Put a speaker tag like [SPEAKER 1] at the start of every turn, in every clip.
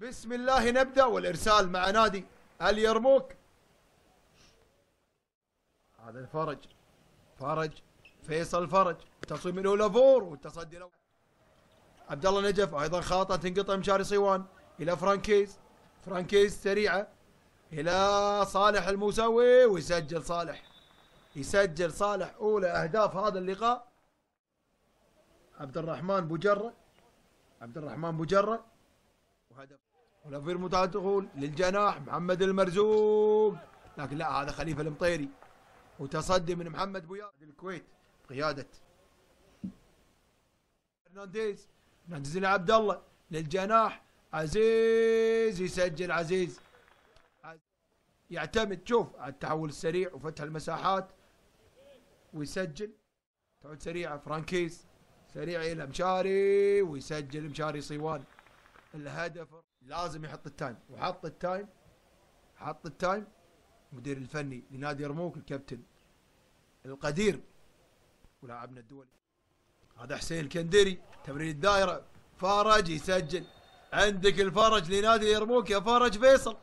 [SPEAKER 1] بسم الله نبدأ والإرسال مع نادي اليرموك هذا الفرج. فرج. فيصل فرج. تصويب من اولافور والتصدي الأول عبد الله نجف أيضا خاطئه تنقطع مشاري صيوان. إلى فرانكيز. فرانكيز سريعة. إلى صالح الموسوي ويسجل صالح. يسجل صالح. أولى أهداف هذا اللقاء. عبد الرحمن بوجره عبد الرحمن بوجره وهدف ولفير متدخل للجناح محمد المرزوق لكن لا هذا خليفة المطيري. وتصدي من محمد بويا. الكويت قيادة. فرنانديز فرنانديز لعبد الله للجناح عزيز يسجل عزيز. يعتمد شوف على التحول السريع وفتح المساحات. ويسجل. تعود سريعه فرانكيز. سريع إلى مشاري. ويسجل مشاري صيوان. الهدف لازم يحط ال time. وحط ال time حط ال time المدير الفني لنادي يرموك الكابتن القدير ولاعبنا الدولي. هذا حسين الكندري تمرير الدائرة فرج يسجل. عندك الفرج لنادي يرموك يا فرج فيصل.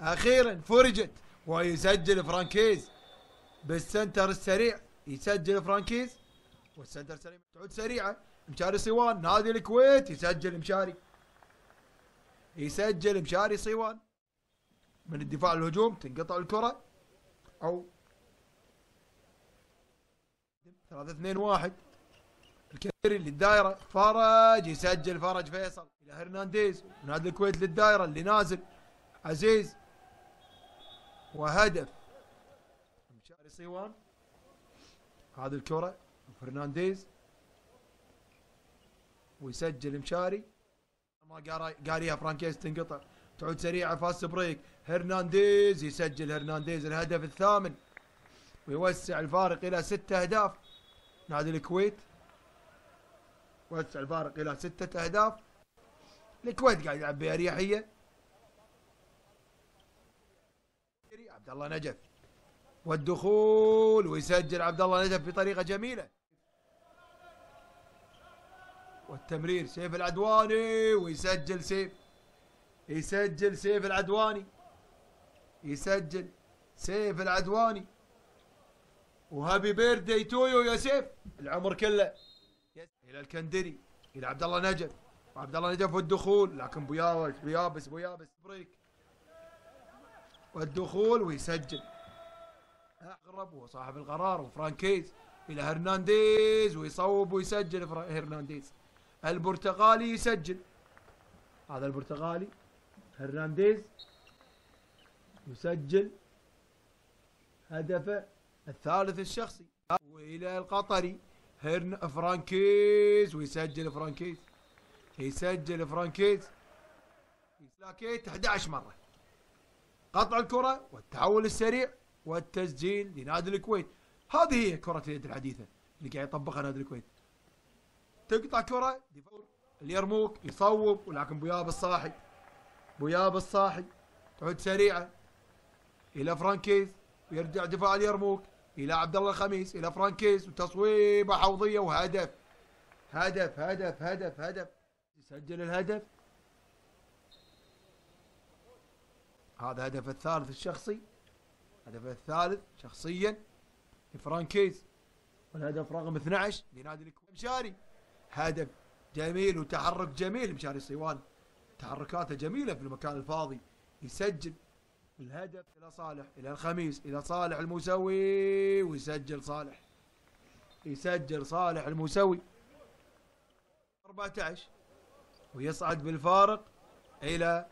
[SPEAKER 1] أخيرا فرجت ويسجل فرانكيز بال center السريع. يسجل فرانكيز وال center سريع تعود سريعة. مشاري صيوان نادي الكويت يسجل مشاري. يسجل مشاري صيوان من الدفاع الهجوم تنقطع الكرة أو 3 2 1 الكثير للدائرة فرج يسجل فرج فيصل إلى هرنانديز. نادي الكويت للدائرة اللي نازل. عزيز وهدف. مشاري صيوان. هذه الكرة فرنانديز ويسجل مشاري. ما قاريها فرانكيز تنقطع. تعود سريعة fast break. هرنانديز يسجل هرنانديز الهدف الثامن. ويوسع الفارق إلى ستة أهداف. نادي الكويت. وسع الفارق إلى ستة أهداف. الكويت قاعد يلعب باريحيه عبد الله نجف. والدخول. ويسجل عبد الله نجف بطريقة جميلة. والتمرير سيف العدواني ويسجل سيف يسجل سيف العدواني يسجل سيف العدواني. و happy birthday to you يا سيف العمر كله. إلى الكندري إلى عبد الله نجف. عبد الله نجف والدخول لكن بويابس بويابس بويابس break. والدخول ويسجل. أقرب هو صاحب القرار وفرانكيز إلى هرنانديز ويصوب ويسجل هرنانديز. البرتغالي يسجل. هذا البرتغالي هرنانديز يسجل هدفه الثالث الشخصي. وإلى القطري هرن فرانكيز ويسجل فرانكيز. يسجل فرانكيز. لاكيت 11 مرة. قطع الكرة والتحول السريع والتسجيل لنادي الكويت. هذه هي كرة اليد الحديثة اللي قاعد يطبقها نادي الكويت. تقطع كرة اليرموك يصوب ولكن بويابس صاحي بويابس صاحي تعود سريعة. إلى فرانكيز ويرجع دفاع اليرموك إلى عبد الله الخميس إلى فرانكيز. وتصويبه حوضية وهدف. هدف هدف هدف هدف. يسجل الهدف. هذا هدف الثالث الشخصي. هدف الثالث شخصيا لفرانكيز. والهدف رقم 12 لنادي الكويت. مشاري هدف جميل وتحرك جميل مشاري صيوان تحركاته جميلة في المكان الفاضي. يسجل الهدف إلى صالح إلى الخميس إلى صالح الموسوي ويسجل صالح. يسجل صالح الموسوي. 14 ويصعد بالفارق إلى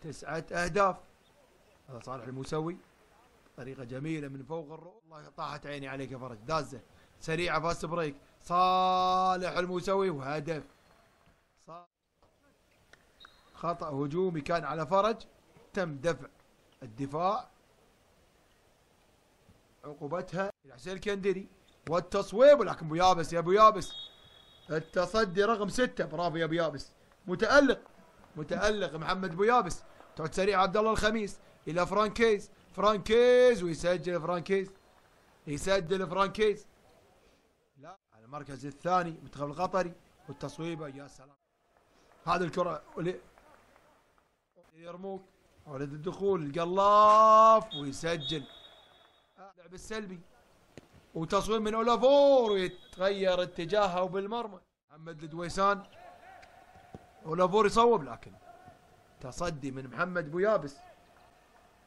[SPEAKER 1] تسعة أهداف. هذا صالح الموسوي. طريقة جميلة من فوق الرؤوس والله طاحت عيني عليك يا فرج. دازة. سريعة fast break. صالح الموسوي وهدف. خطأ هجومي كان على فرج تم دفع الدفاع. عقوبتها حسين الكندري. والتصويب ولكن أبو يابس يا أبو يابس. التصدي رقم ستة. برافو يا أبو يابس. متألق. متألق. محمد أبو يابس. تعود سريع عبد الله الخميس. إلى فرانكيز. فرانكيز ويسجل فرانكيز. يسجل فرانكيز. المركز الثاني المنتخب القطري والتصويبه يا سلام. هذه الكرة يرموك ولد الدخول القلاف ويسجل. لعب السلبي. وتصوير من أولافور ويتغير اتجاهه بالمرمى. محمد الدويسان. أولافور يصوب لكن تصدي من محمد بويابس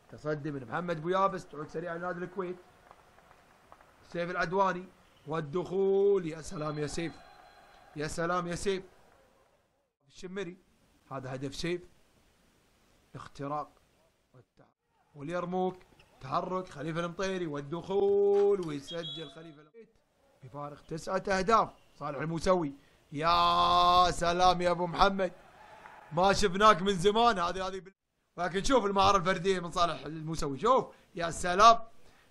[SPEAKER 1] تصدي من محمد بويابس تعود سريعا لنادي الكويت. سيف العدواني. والدخول يا سلام يا سيف. يا سلام يا سيف. الشمري هذا هدف سيف. اختراق واليرموك تحرك خليفة المطيري. والدخول ويسجل خليفة المطيري بفارق تسعة أهداف. صالح الموسوي. يا سلام يا أبو محمد. ما شفناك من زمان. هذه هذه لكن شوف المهارة الفردية من صالح الموسوي. شوف. يا سلام.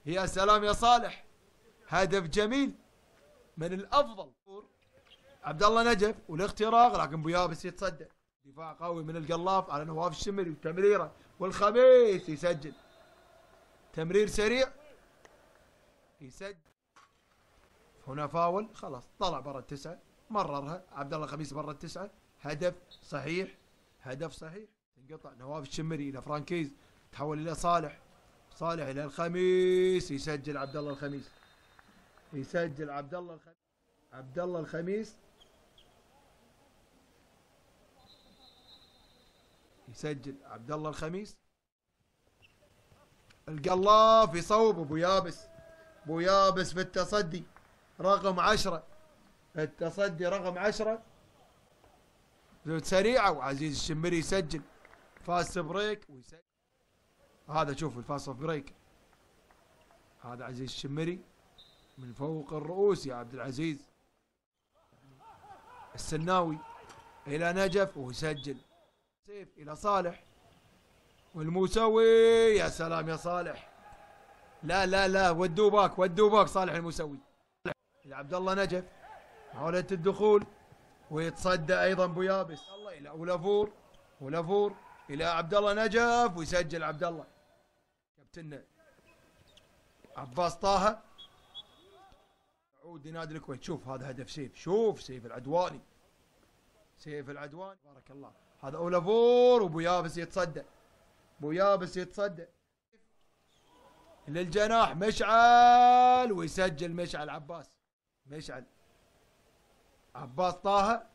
[SPEAKER 1] يا سلام يا صالح. هدف جميل. من الأفضل. عبد الله نجف والاختراق لكن بويابس يتصدى. دفاع قوي من القلاف على نواف الشمري وتمريره. والخميس يسجل. تمرير سريع. يسجل. هنا فاول. خلاص طلع برا التسعة. مررها. عبد الله الخميس برا التسعة. هدف صحيح. هدف صحيح. انقطع نواف الشمري إلى فرانكيز. تحول إلى صالح. صالح إلى الخميس. يسجل عبد الله الخميس. يسجل عبد الله الخميس عبد الله الخميس. يسجل عبد الله الخميس. القلاف يصوب أبو يابس. أبو يابس في التصدي رقم عشرة. التصدي رقم عشرة. سريعة وعزيز الشمري يسجل. fast break ويسجل. هذا شوف ال fast break هذا عزيز الشمري. من فوق الرؤوس يا عبد العزيز. السناوي إلى نجف ويسجل. سيف إلى صالح. والموسوي يا سلام يا صالح. لا لا لا ودوه back ودوه back صالح الموسوي إلى عبد الله نجف محاولة الدخول. ويتصدى أيضا بويابس الله إلى ولافور ولافور إلى عبد الله نجف ويسجل عبد الله. كابتن عباس طه. عود نادي الكويت. شوف هذا هدف سيف. شوف سيف العدواني. سيف العدواني. بارك الله. هذا أولافور وأبو يابس يتصدى. أبو يابس يتصدى. للجناح مشعل ويسجل مشعل عباس. مشعل. عباس طه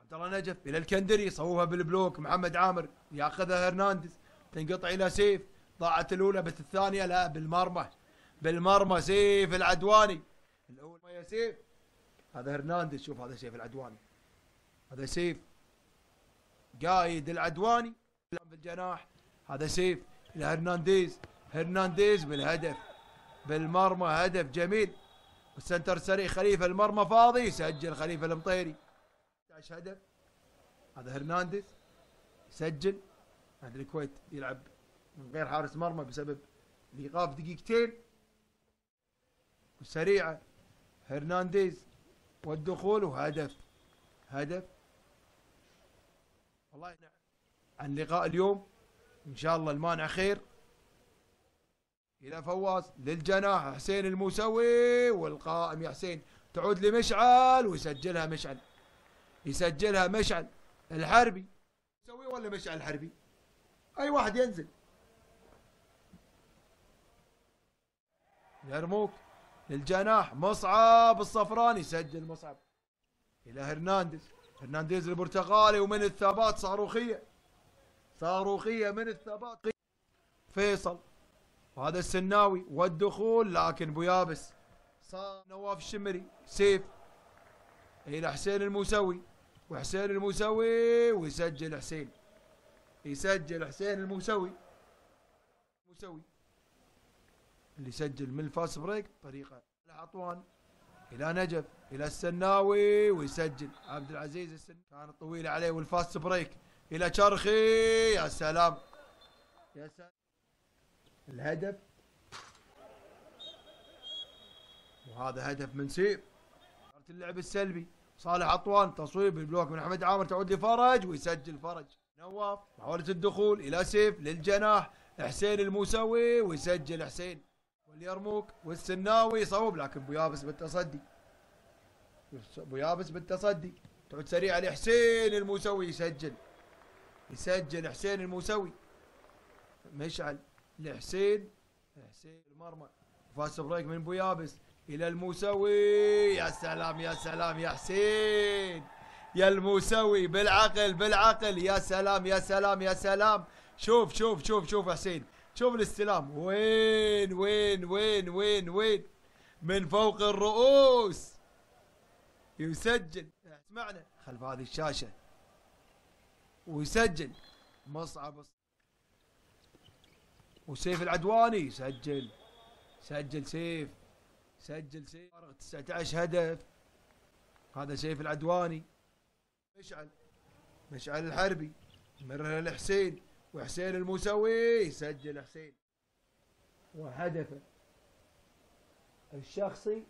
[SPEAKER 1] عبد الله نجف إلى الكندري صوبها بال block. محمد عامر ياخذها هرنانديز. تنقطع إلى سيف. ضاعت الأولى بس الثانية لا بالمرمى. بالمرمى سيف العدواني. الأول. يا سيف. هذا هرنانديز شوف هذا سيف العدواني. هذا سيف قايد العدواني بالجناح. هذا سيف إلى هرنانديز بالهدف. بالمرمى هدف جميل. وال centre سريع خليفة المرمى فاضي. يسجل خليفة المطيري. 11 هدف. هذا هرنانديز. يسجل. نادي الكويت يلعب من غير حارس مرمى بسبب الايقاف دقيقتين. وسريعة. هرنانديز والدخول وهدف. هدف. والله نعم. عن لقاء اليوم إن شاء الله المانع خير. إلى فواز للجناح حسين الموسوي والقائم يا حسين تعود لمشعل ويسجلها مشعل. يسجلها مشعل الحربي. يسوي ولا مشعل الحربي أي واحد ينزل. يرموك. للجناح مصعب الصفراني يسجل مصعب. إلى هرنانديز. هرنانديز البرتغالي ومن الثبات صاروخية. صاروخية من الثبات. فيصل. وهذا السناوي والدخول لكن بويابس صار نواف الشمري سيف. إلى حسين الموسوي. وحسين الموسوي ويسجل حسين. يسجل حسين الموسوي. الموسوي. اللي سجل من ال fast break طريقة عطوان إلى نجف إلى السناوي ويسجل. عبد العزيز السناوي كانت طويلة عليه وال fast break إلى شرخي. يا سلام. يا سلام. الهدف. وهذا هدف من سيف اللعب السلبي. صالح عطوان تصويب ال block من أحمد عامر تعود لفرج ويسجل فرج. نواف محاولة الدخول إلى سيف للجناح. حسين الموسوي ويسجل حسين. واليرموك والسناوي يصوب لكن بويابس بالتصدي. بويابس بالتصدي. تعود سريعة لحسين الموسوي يسجل. يسجل حسين الموسوي. مشعل لحسين حسين المرمى. fast break من بويابس إلى الموسوي. يا سلام يا سلام يا حسين. يا الموسوي بالعقل بالعقل. يا سلام يا سلام يا سلام. شوف شوف شوف شوف حسين. شوف الاستلام. وين وين وين وين وين؟ من فوق الرؤوس. يسجل. اسمعنا. خلف هذه الشاشة. ويسجل. مصعب وسيف العدواني. يسجل. سجل سيف. سجل سيف. 19 هدف. هذا سيف العدواني. مشعل. مشعل الحربي. مرها لحسين وحسين الموسوي يسجل حسين. وهدفه الشخصي.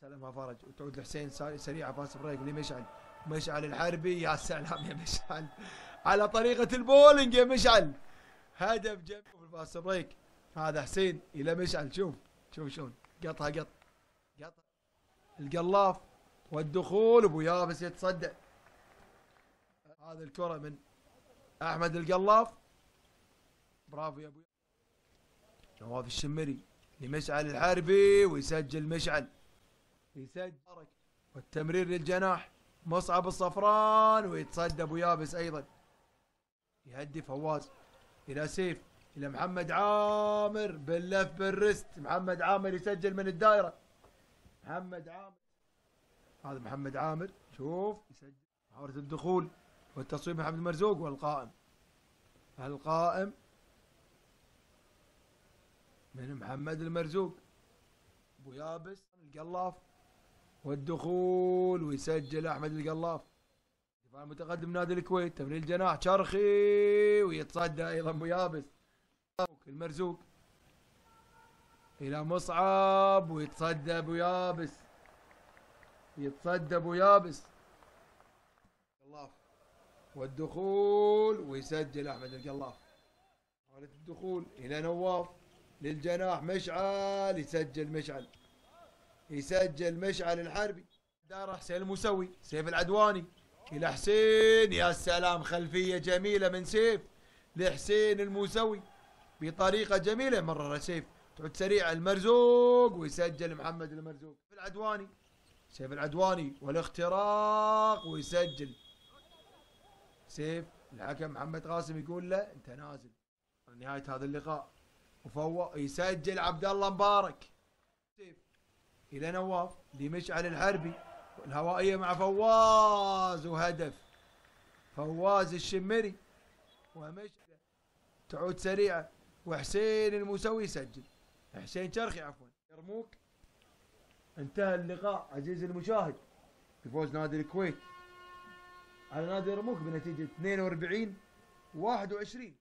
[SPEAKER 1] سلامها فرج وتعود لحسين سريعه fast break لمشعل مشعل. الحربي يا سلام يا مشعل. على طريقة البولينج يا مشعل. هدف جميل في ال fast break هذا حسين إلى مشعل. شوف شوف شلون. قطها قط. قط. القلاف والدخول أبو يابس يتصدى هذه الكرة من أحمد القلاف. برافو يا أبو نواف الشمري لمشعل الحربي ويسجل مشعل. يسجل. والتمرير للجناح مصعب الصفران ويتصدى أبو يابس أيضا. يهدي فواز إلى سيف إلى محمد عامر باللف بالرست. محمد عامر يسجل من الدائرة. محمد عامر. هذا محمد عامر. شوف يسجل. محاولة الدخول. والتصويب محمد المرزوق والقائم. القائم من محمد المرزوق. أبو يابس القلاف والدخول ويسجل أحمد القلاف. دفاع المتقدم نادي الكويت تمرير الجناح شرخي ويتصدى أيضا أبو يابس. المرزوق إلى مصعب ويتصدى أبو يابس. يتصدى أبو يابس. والدخول ويسجل أحمد القلاف حاولة الدخول إلى نواف للجناح مشعل يسجل مشعل. يسجل مشعل الحربي. دار حسين المسوي سيف العدواني. إلى حسين يا سلام خلفية جميلة من سيف لحسين المسوي. بطريقة جميلة مرر سيف. تعود سريع المرزوق ويسجل محمد المرزوق. العدواني. سيف العدواني والاختراق ويسجل. سيف الحكم محمد قاسم يقول له أنت نازل. نهاية هذا اللقاء وفو يسجل عبد الله مبارك. سيف إلى نواف لمشعل الحربي الهوائيه مع فواز وهدف. فواز الشمري ومشعل تعود سريعة وحسين الموسوي يسجل. حسين شرخي عفوا. يرموك. انتهى اللقاء عزيزي المشاهد. بفوز نادي الكويت. على نادي يرموك بنتيجة 42 21